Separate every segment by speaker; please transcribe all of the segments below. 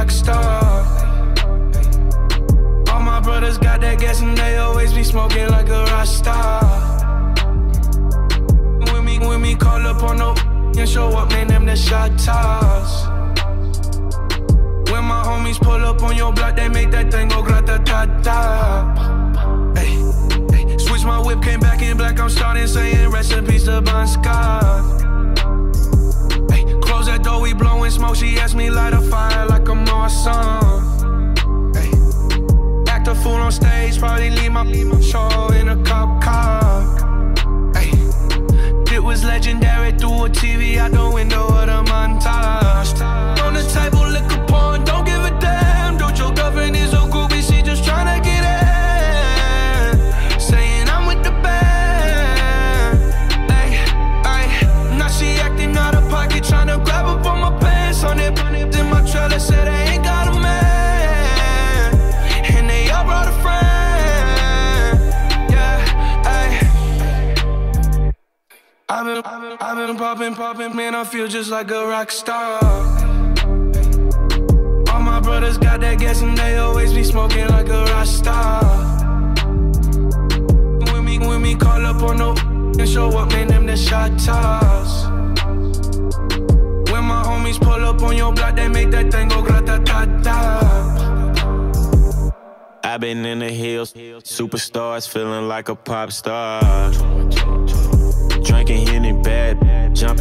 Speaker 1: rock star. All my brothers got that gas and they always be smoking like a rock star. When me, when me call up on no and show up, man, them the shot toss. When my homies pull up on your block, they make that thing go grata ta ta. Switch my whip, came back in black. I'm starting saying rest in peace to Bon Scott. Smoke. She asked me light a fire like I'm awesome. Hey, act a fool on stage, probably leave my show I've popping, popping, man. I feel just like a rock star. All my brothers got that gas and they always be smoking like a rock star. When me, when me call up on no and show up, man, them the shot toss. When my homies pull up on your block, they make that thing go grata ta ta.
Speaker 2: I've been in the hills, superstars feeling like a pop star.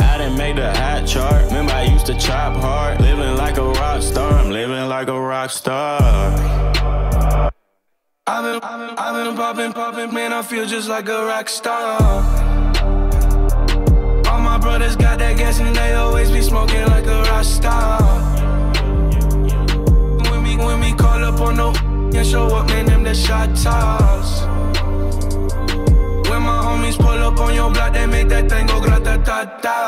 Speaker 2: I didn't make the hot chart. Remember I used to chop hard. Living like a rock star, I'm living like a rock star.
Speaker 1: I've been, I've been, I've been popping, popping, man. I feel just like a rock star. All my brothers got that gas and they always be smoking like a rock star. When me, when me call up on no and show up, man, them the shot toss. When my homies pull up on your block, they make that thing go grata ta ta.